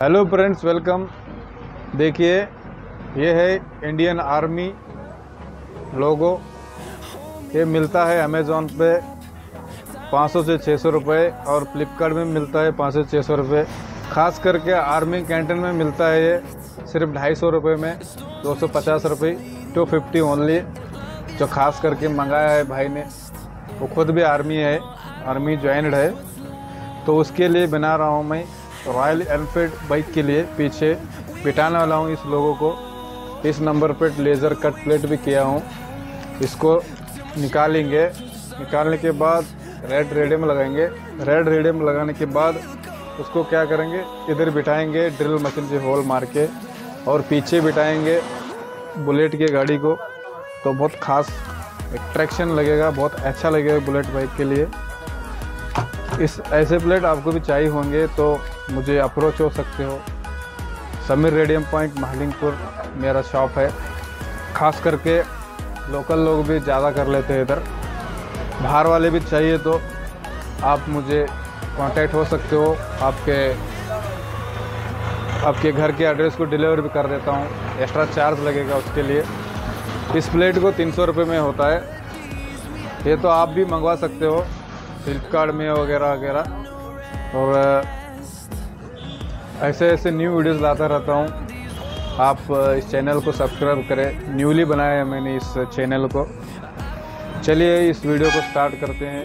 Hello friends welcome देखिए, ये है इंडियन आर्मी लोगो ये मिलता है अमेज़ोन पे 500 से 600 रुपए और फ्लिपकार्ट में मिलता है 500 से 600 रुपए। खास करके आर्मी कैंटीन में मिलता है ये सिर्फ़ ढाई सौ रुपये में, दो सौ पचास रुपये टू फिफ्टी ओनली जो खास करके मंगाया है भाई ने, वो खुद भी आर्मी है आर्मी ज्वाइंड है। तो उसके लिए बना रहा हूँ मैं रॉयल एनफील्ड बाइक के लिए पीछे बिठाने वाला हूँ इस लोगों को। इस number plate laser cut plate भी किया हूँ। इसको निकालेंगे। निकालने के बाद रेड रेडियम लगाएँगे। रेड रेडियम लगाने के बाद उसको क्या करेंगे? इधर बिठाएँगे ड्रिल मशीन से होल मार के और पीछे बिठाएँगे बुलेट की गाड़ी को। तो बहुत खास ट्रैक्शन लगेगा, बहुत अच्छा लगेगा बुलेट बाइक के लिए। इस ऐसे प्लेट आपको भी चाहिए होंगे तो मुझे अप्रोच हो सकते हो। समीर रेडियम पॉइंट, महलिंगपुर मेरा शॉप है। खास करके लोकल लोग भी ज़्यादा कर लेते हैं इधर। बाहर वाले भी चाहिए तो आप मुझे कांटेक्ट हो सकते हो। आपके आपके घर के एड्रेस को डिलीवर भी कर देता हूँ। एक्स्ट्रा चार्ज लगेगा उसके लिए। इस प्लेट को तीन सौ रुपये में होता है। ये तो आप भी मंगवा सकते हो। फ्लिपकार्ट में वगैरह वगैरह। और ऐसे ऐसे न्यू वीडियोस लाता रहता हूँ। आप इस चैनल को सब्सक्राइब करें। न्यूली बनाया है मैंने इस चैनल को। चलिए, इस वीडियो को स्टार्ट करते हैं।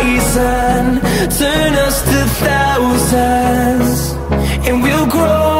And Turn us to thousands And we'll grow